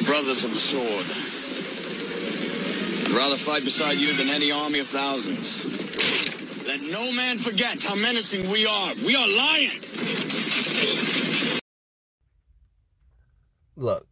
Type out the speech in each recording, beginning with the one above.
my brothers of the sword. I'd rather fight beside you than any army of thousands. Let no man forget how menacing we are. We are lions. Look,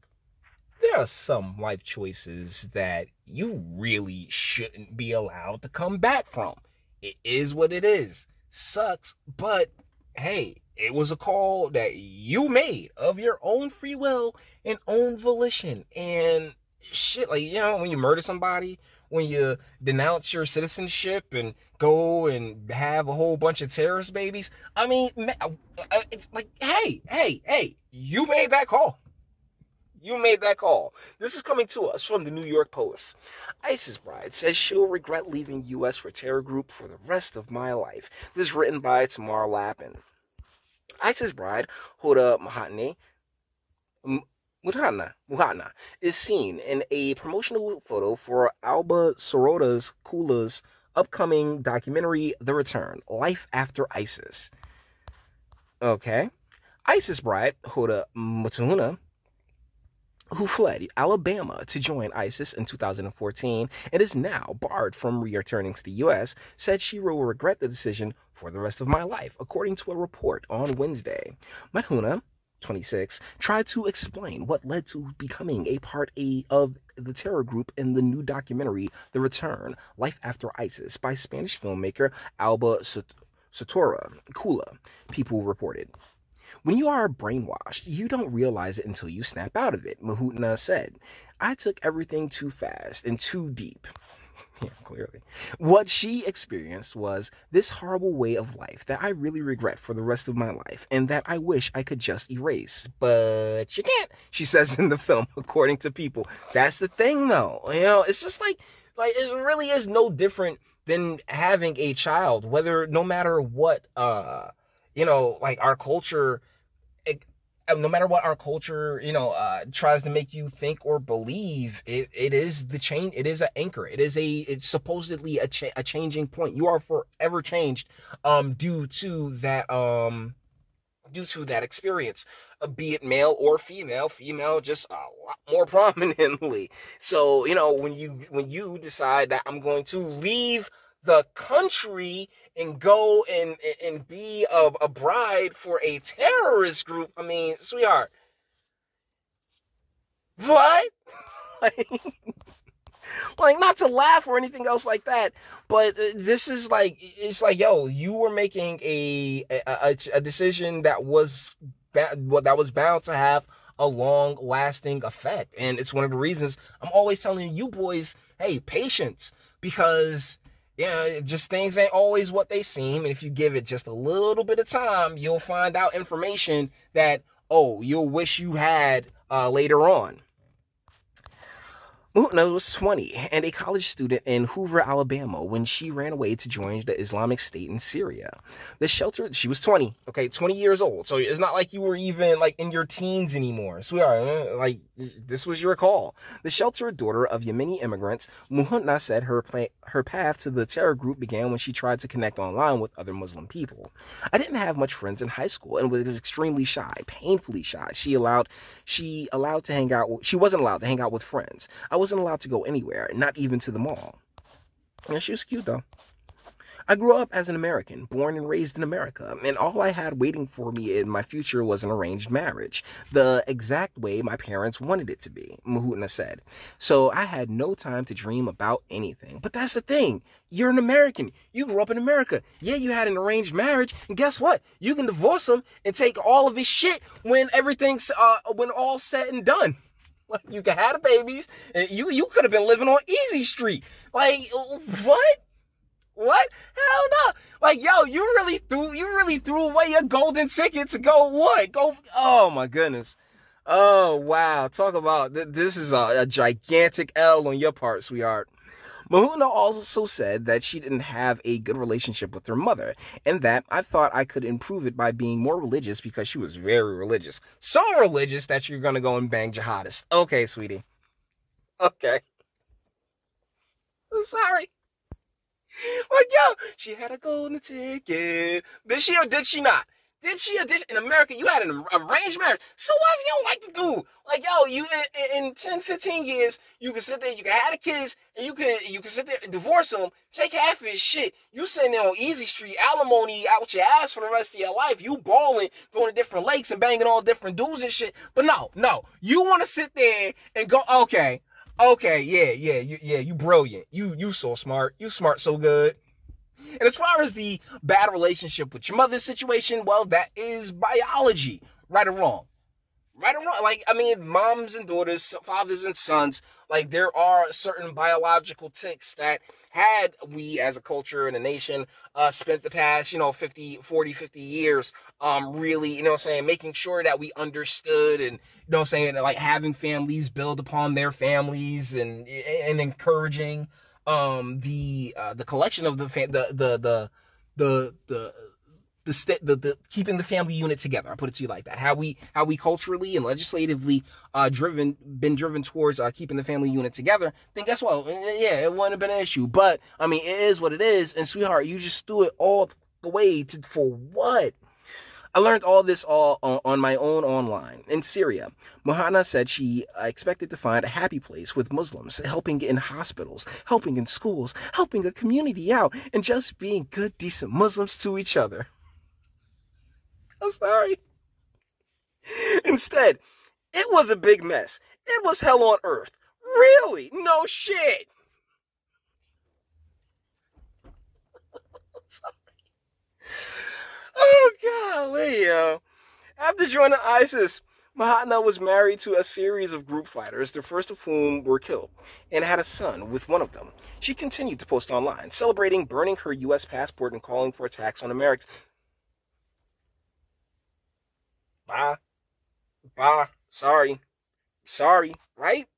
there are some life choices that you really shouldn't be allowed to come back from. It is what it is. Sucks, but hey, it was a call that you made of your own free will and own volition. And shit, like, you know, when you murder somebody, when you denounce your citizenship and go and have a whole bunch of terrorist babies. I mean, uh, uh, it's like, hey, hey, hey, you made that call. You made that call. This is coming to us from the New York Post. ISIS bride says she'll regret leaving U.S. for terror group for the rest of my life. This is written by Tamar Lapin. ISIS bride, Hoda Mahatne, Muhana, Muhana is seen in a promotional photo for Alba Sorota's Clua's upcoming documentary, The Return Life After ISIS. Okay. ISIS bride, Hoda Muthana, who fled Alabama to join ISIS in 2014 and is now barred from returning to the U.S., said she will regret the decision for the rest of my life, according to a report on Wednesday. Mahuna 26, tried to explain what led to becoming a part a, of the terror group in the new documentary, The Return Life After ISIS, by Spanish filmmaker Alba Sotorra Clua, people reported. When you are brainwashed, you don't realize it until you snap out of it, Mahutna said. I took everything too fast and too deep. Yeah, clearly. What she experienced was this horrible way of life that I really regret for the rest of my life and that I wish I could just erase. But you can't, she says in the film, according to people. That's the thing though. You know, it's just like like it really is no different than having a child, whether no matter what uh you know, like our culture no matter what our culture, you know, uh, tries to make you think or believe, it, it is the chain. It is an anchor. It is a, it's supposedly a, cha- a changing point. You are forever changed, um, due to that, um, due to that experience, uh, be it male or female, female just a lot more prominently. So, you know, when you, when you decide that I'm going to leave the country and go and and be a, a bride for a terrorist group. I mean, sweetheart, what? like, not to laugh or anything else like that, but uh, this is like it's like, yo, you were making a a, a decision that was what that was bound to have a long lasting effect, and it's one of the reasons I'm always telling you boys, hey, patience, because yeah, just things ain't always what they seem. And if you give it just a little bit of time, you'll find out information that, oh, you'll wish you had uh, later on. Mutna was 20 and a college student in Hoover, Alabama when she ran away to join the Islamic State in Syria. The shelter, she was 20, okay, 20 years old. So it's not like you were even like in your teens anymore. Sweetheart, uh, like this was your call. The sheltered daughter of Yemeni immigrants, Muhutna said her her path to the terror group began when she tried to connect online with other Muslim people. I didn't have much friends in high school and was extremely shy, painfully shy. She allowed she allowed to hang out she wasn't allowed to hang out with friends. I wasn't allowed to go anywhere, not even to the mall. And she was cute though. I grew up as an American, born and raised in America, and all I had waiting for me in my future was an arranged marriage, the exact way my parents wanted it to be, Mahutna said. So I had no time to dream about anything. But that's the thing. You're an American. You grew up in America. Yeah, you had an arranged marriage, and guess what? You can divorce him and take all of his shit when everything's uh when all said and done. Like you could have the babies, you you could have been living on Easy Street. Like what? What? Hell no! Like, yo, you really threw you really threw away your golden ticket to go what? Go? Oh my goodness! Oh wow! Talk about this is a, a gigantic L on your part, sweetheart. Mahuna also said that she didn't have a good relationship with her mother, and that I thought I could improve it by being more religious because she was very religious. So religious that you're gonna go and bang jihadists. Okay, sweetie. Okay. Sorry. Like, yo, she had a golden ticket. Did she or did she not? Did she audition in America? You had an arranged marriage. So what if you don't like the dude? Like, yo, you in, in 10, 15 years, you can sit there, you can have the kids, and you can you can sit there divorce him, take half of his shit. You sitting there on Easy Street, alimony out your ass for the rest of your life. You balling, going to different lakes and banging all different dudes and shit. But no, no. You want to sit there and go, okay, okay, yeah, yeah, you, yeah, you brilliant. You you so smart. You smart so good. And as far as the bad relationship with your mother situation, well, that is biology, right or wrong. Right or wrong. Like, I mean, moms and daughters, fathers and sons, like, there are certain biological ticks that had we as a culture and a nation uh, spent the past, you know, 50, 40, 50 years um, really, you know I'm saying, making sure that we understood and, you know I'm saying, like having families build upon their families and, and encouraging um the uh, the collection of the the the the the the the, st- the the keeping the family unit together. I put it to you like that. How we how we culturally and legislatively uh driven been driven towards uh keeping the family unit together. Then guess what? Yeah, it wouldn't have been an issue. But I mean, it is what it is. And sweetheart, you just threw it all the way to for what? I learned all this all on my own online. In Syria, Muhanna said she uh, expected to find a happy place with Muslims, helping in hospitals, helping in schools, helping a community out, and just being good, decent Muslims to each other. I'm sorry. Instead, it was a big mess. It was hell on earth. Really? No shit. Oh, golly, yo. After joining ISIS, Muhanna was married to a series of group fighters, the first of whom were killed, and had a son with one of them. She continued to post online, celebrating burning her U.S. passport and calling for attacks on Americans. Bye. Bye. Sorry. Sorry. Right?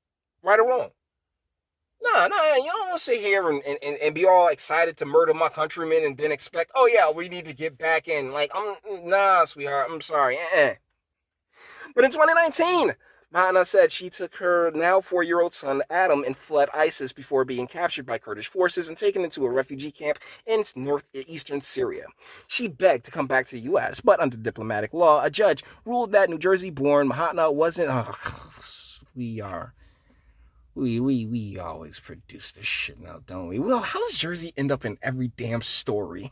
Right or wrong? Nah, nah, you don't sit here and, and, and be all excited to murder my countrymen and then expect, oh yeah, we need to get back in. Like, I'm, nah, sweetheart, I'm sorry. Uh-uh. But in 2019, Muhanna said she took her now four year old son, Adam, and fled ISIS before being captured by Kurdish forces and taken into a refugee camp in northeastern Syria. She begged to come back to the U.S., but under diplomatic law, a judge ruled that New Jersey born Muhanna wasn't. Oh, we are we we we always produce this shit now, don't we? Well, how does Jersey end up in every damn story?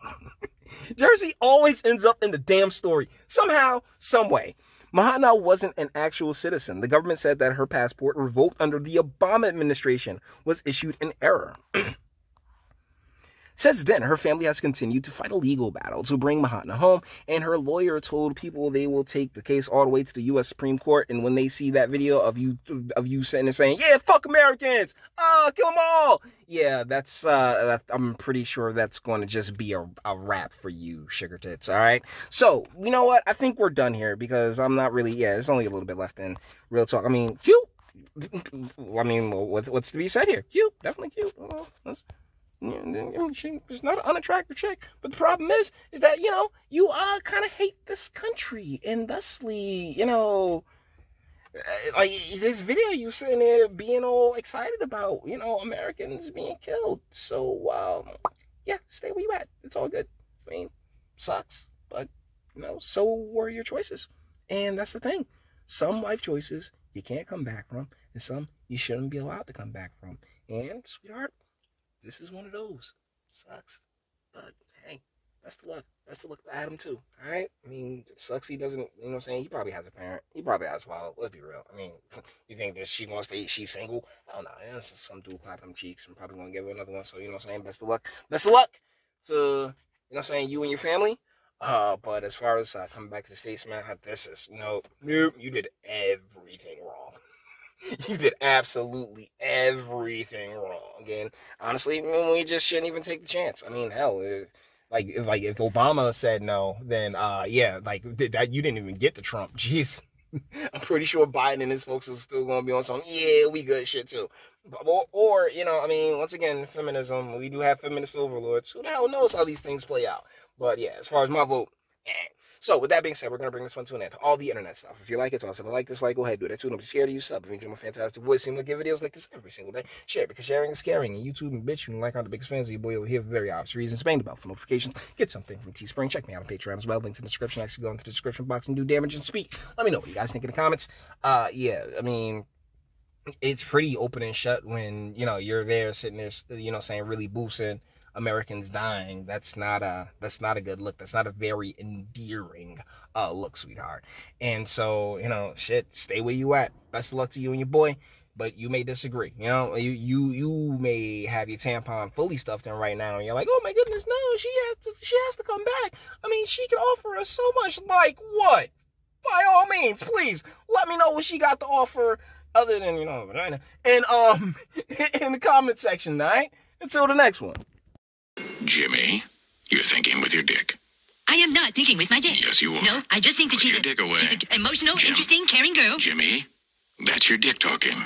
Jersey always ends up in the damn story somehow, some way. Muhanna wasn't an actual citizen. The government said that her passport, revoked under the Obama administration, was issued in error. Since then, her family has continued to fight a legal battle to bring Muhanna home, and her lawyer told people they will take the case all the way to the U.S. Supreme Court. And when they see that video of you of you sitting and saying, "Yeah, fuck Americans, ah, kill them all," yeah, that's uh, I'm pretty sure that's going to just be a, a wrap for you, sugar tits. All right. So you know what? I think we're done here because I'm not really. Yeah, there's only a little bit left in real talk. I mean, cute. I mean, what's to be said here? Cute, definitely cute. Well, she's not an unattractive chick. But the problem is, is that, you know, you uh, kind of hate this country. And thusly, you know, uh, like this video you sitting there being all excited about, you know, Americans being killed. So, um, yeah, stay where you at. It's all good. I mean, sucks. But, you know, so were your choices. And that's the thing. Some life choices you can't come back from, and some you shouldn't be allowed to come back from. And, sweetheart, this is one of those. Sucks. But hey, that's the luck. That's the luck to Adam too. Alright? I mean, sucks he doesn't you know what I'm saying? He probably has a parent. He probably has well, let's be real. I mean, you think that she wants to eat she's single? I don't know. Some dude clapping them cheeks and probably gonna give her another one. So you know what I'm saying? Best of luck. Best of luck to you know what I'm saying, you and your family. Uh, but as far as uh, coming back to the States, man, this is no, nope, you did everything wrong. you did absolutely everything wrong. And honestly, we just shouldn't even take the chance. I mean, hell, like like if Obama said no, then uh yeah, like that you didn't even get to Trump. Jeez. I'm pretty sure Biden and his folks are still gonna be on some yeah, we good shit too. Or, or, you know, I mean, once again, feminism. We do have feminist overlords. Who the hell knows how these things play out? But yeah, as far as my vote, eh. So with that being said, we're gonna bring this one to an end. All the internet stuff. If you like it, toss it a like, dislike, go ahead, do that too. Don't be scared of you sub. If you enjoy my fantastic voice, seem to give videos like this every single day. Share because sharing is caring. And YouTube and bitch, you like I'm the biggest fans of your boy over here for very obvious reasons. Bang the bell for notifications. Get something from Teespring. Check me out on Patreon as well. Links in the description. Actually go into the description box and do damage and speak. Let me know what you guys think in the comments. Uh yeah, I mean it's pretty open and shut when you know you're there sitting there you know saying really boosting Americans dying. That's not a that's not a good look. That's not a very endearing uh, look, sweetheart. And so you know, shit, stay where you at. Best of luck to you and your boy. But you may disagree. You know, you you you may have your tampon fully stuffed in right now, and you're like, oh my goodness, no, she has to, she has to come back. I mean, she can offer us so much. Like what? By all means, please let me know what she got to offer other than you know vagina. And um, in the comment section, all right. Until the next one. Jimmy, you're thinking with your dick. I am not thinking with my dick. Yes, you are. No, I just think that Put she's your a, dick away. she's an emotional, Jim. interesting, caring girl. Jimmy, that's your dick talking.